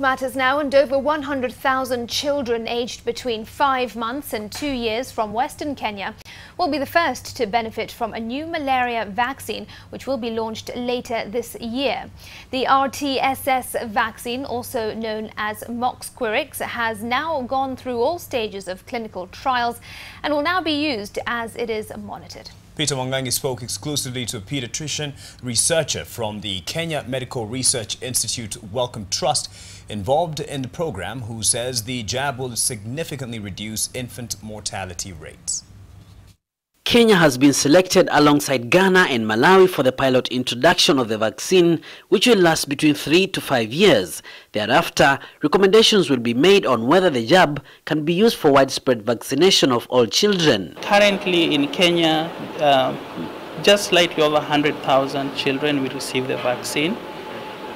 Matters now and over 100,000 children aged between five months and two years from Western Kenya will be the first to benefit from a new malaria vaccine which will be launched later this year. The RTSS vaccine, also known as Mosquirix, has now gone through all stages of clinical trials and will now be used as it is monitored. Peter Mwangangi spoke exclusively to a pediatrician researcher from the Kenya Medical Research Institute Wellcome Trust involved in the program who says the jab will significantly reduce infant mortality rates. Kenya has been selected alongside Ghana and Malawi for the pilot introduction of the vaccine, which will last between three to five years. Thereafter, recommendations will be made on whether the jab can be used for widespread vaccination of all children. Currently in Kenya, uh, just slightly over 100,000 children will receive the vaccine,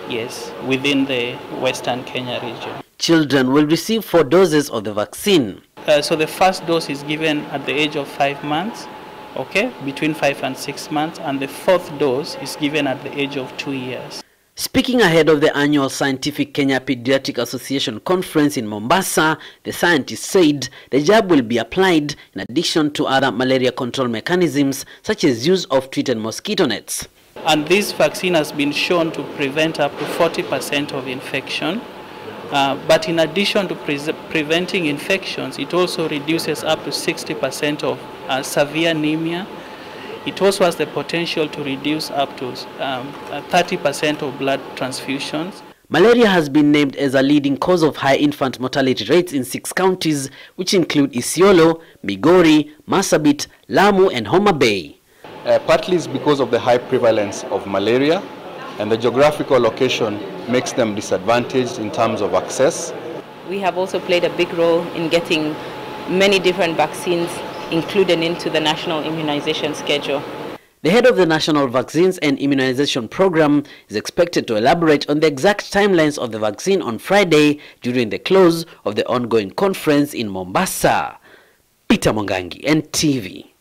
yes, within the Western Kenya region. Children will receive four doses of the vaccine. Uh, so the first dose is given at the age of five months okay, between five and six months, and the fourth dose is given at the age of two years. Speaking ahead of the annual Scientific Kenya Pediatric Association conference in Mombasa, the scientists said the jab will be applied in addition to other malaria control mechanisms such as use of treated mosquito nets. And this vaccine has been shown to prevent up to 40% of infection uh, but in addition to pre preventing infections, it also reduces up to 60% of uh, severe anemia. It also has the potential to reduce up to 30% um, of blood transfusions. Malaria has been named as a leading cause of high infant mortality rates in six counties, which include Isiolo, Migori, Marsabit, Lamu and Homa Bay. Uh, partly is because of the high prevalence of malaria, and the geographical location makes them disadvantaged in terms of access. We have also played a big role in getting many different vaccines included into the national immunization schedule. The head of the National Vaccines and Immunization Program is expected to elaborate on the exact timelines of the vaccine on Friday during the close of the ongoing conference in Mombasa. Peter Mwangangi, NTV.